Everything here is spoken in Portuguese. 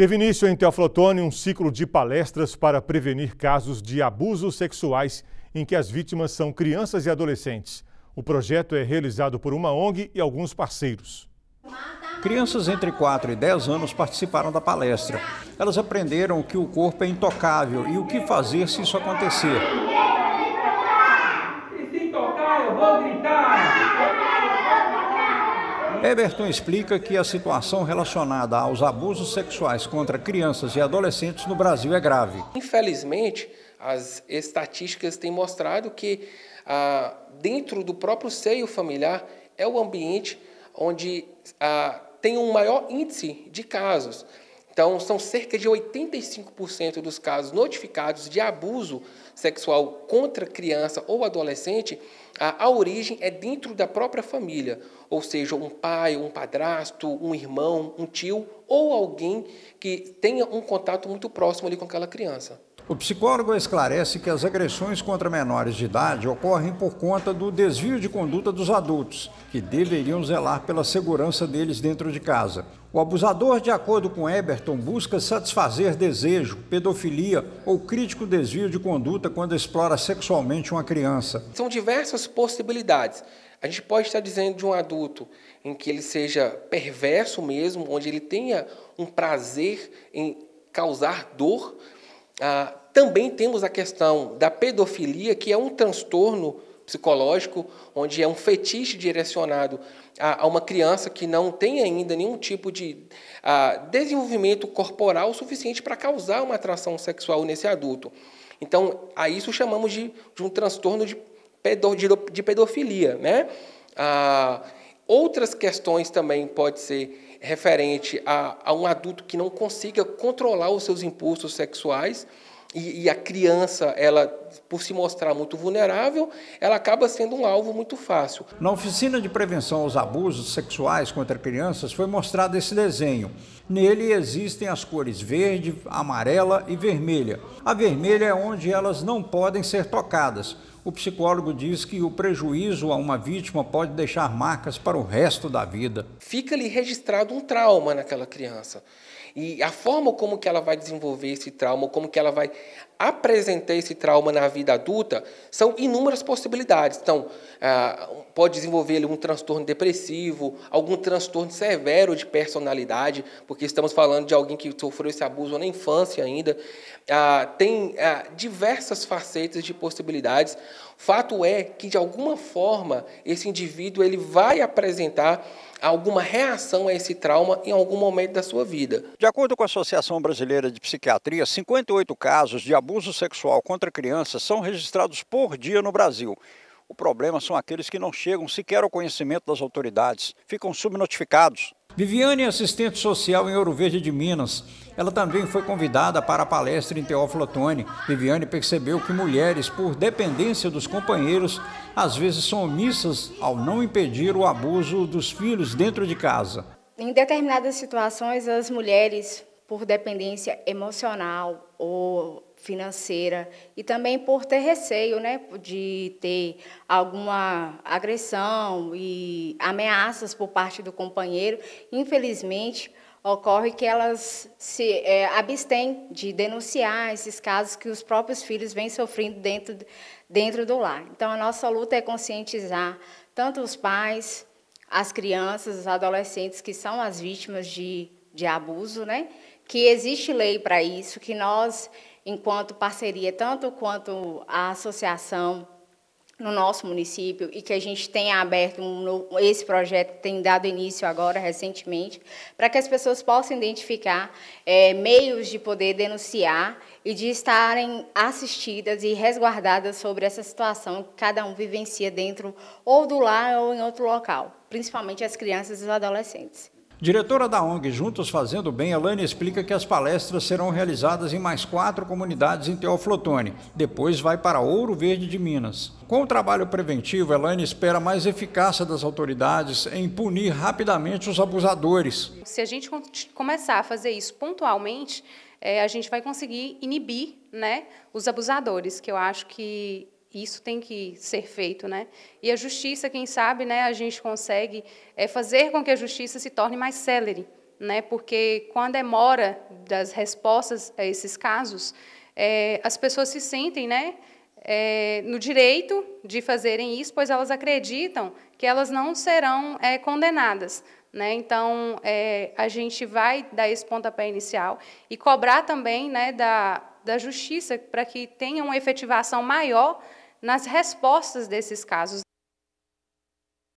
Teve início em Teoflotone um ciclo de palestras para prevenir casos de abusos sexuais em que as vítimas são crianças e adolescentes. O projeto é realizado por uma ONG e alguns parceiros. Crianças entre 4 e 10 anos participaram da palestra. Elas aprenderam que o corpo é intocável e o que fazer se isso acontecer. E se tocar, eu vou gritar. Everton explica que a situação relacionada aos abusos sexuais contra crianças e adolescentes no Brasil é grave. Infelizmente, as estatísticas têm mostrado que ah, dentro do próprio seio familiar é o ambiente onde ah, tem um maior índice de casos. Então, são cerca de 85% dos casos notificados de abuso sexual contra criança ou adolescente, a, a origem é dentro da própria família, ou seja, um pai, um padrasto, um irmão, um tio ou alguém que tenha um contato muito próximo ali com aquela criança. O psicólogo esclarece que as agressões contra menores de idade ocorrem por conta do desvio de conduta dos adultos, que deveriam zelar pela segurança deles dentro de casa. O abusador, de acordo com Eberton, busca satisfazer desejo, pedofilia ou crítico desvio de conduta quando explora sexualmente uma criança. São diversas possibilidades. A gente pode estar dizendo de um adulto em que ele seja perverso mesmo, onde ele tenha um prazer em causar dor. Ah, também temos a questão da pedofilia, que é um transtorno psicológico, onde é um fetiche direcionado a, a uma criança que não tem ainda nenhum tipo de a, desenvolvimento corporal suficiente para causar uma atração sexual nesse adulto. Então, a isso chamamos de, de um transtorno de, pedo, de, de pedofilia. Né? Ah, outras questões também pode ser referente a, a um adulto que não consiga controlar os seus impulsos sexuais, e, e, a criança, ela por se mostrar muito vulnerável, ela acaba sendo um alvo muito fácil. Na oficina de prevenção aos abusos sexuais contra crianças foi mostrado esse desenho. Nele existem as cores verde, amarela e vermelha. A vermelha é onde elas não podem ser tocadas. O psicólogo diz que o prejuízo a uma vítima pode deixar marcas para o resto da vida. Fica ali registrado um trauma naquela criança. E a forma como que ela vai desenvolver esse trauma, como que ela vai apresentar esse trauma na vida adulta, são inúmeras possibilidades. Então, ah, pode desenvolver um transtorno depressivo, algum transtorno severo de personalidade, porque estamos falando de alguém que sofreu esse abuso na infância ainda. Ah, tem ah, diversas facetas de possibilidades. Fato é que, de alguma forma, esse indivíduo ele vai apresentar alguma reação a esse trauma em algum momento da sua vida. De acordo com a Associação Brasileira de Psiquiatria, 58 casos de abuso sexual contra crianças são registrados por dia no Brasil. O problema são aqueles que não chegam sequer ao conhecimento das autoridades, ficam subnotificados. Viviane é assistente social em Ouro Verde de Minas. Ela também foi convidada para a palestra em Teófilo Otoni. Viviane percebeu que mulheres, por dependência dos companheiros, às vezes são omissas ao não impedir o abuso dos filhos dentro de casa. Em determinadas situações, as mulheres, por dependência emocional ou financeira e também por ter receio né, de ter alguma agressão e ameaças por parte do companheiro, infelizmente ocorre que elas se é, abstêm de denunciar esses casos que os próprios filhos vêm sofrendo dentro, dentro do lar. Então, a nossa luta é conscientizar tanto os pais, as crianças, os adolescentes que são as vítimas de, de abuso, né? que existe lei para isso, que nós enquanto parceria, tanto quanto a associação no nosso município e que a gente tenha aberto um, esse projeto tem dado início agora recentemente para que as pessoas possam identificar é, meios de poder denunciar e de estarem assistidas e resguardadas sobre essa situação que cada um vivencia dentro ou do lar ou em outro local, principalmente as crianças e os adolescentes. Diretora da ONG Juntos Fazendo Bem, Elane explica que as palestras serão realizadas em mais quatro comunidades em Teoflotone. Depois vai para Ouro Verde de Minas. Com o trabalho preventivo, Elane espera mais eficácia das autoridades em punir rapidamente os abusadores. Se a gente começar a fazer isso pontualmente, é, a gente vai conseguir inibir né, os abusadores, que eu acho que isso tem que ser feito, né? E a justiça, quem sabe, né, a gente consegue é, fazer com que a justiça se torne mais célere, né? Porque quando demora das respostas a esses casos, é, as pessoas se sentem né, é, no direito de fazerem isso, pois elas acreditam que elas não serão é, condenadas. Né? Então, é, a gente vai dar esse pontapé inicial e cobrar também né, da, da justiça para que tenha uma efetivação maior nas respostas desses casos.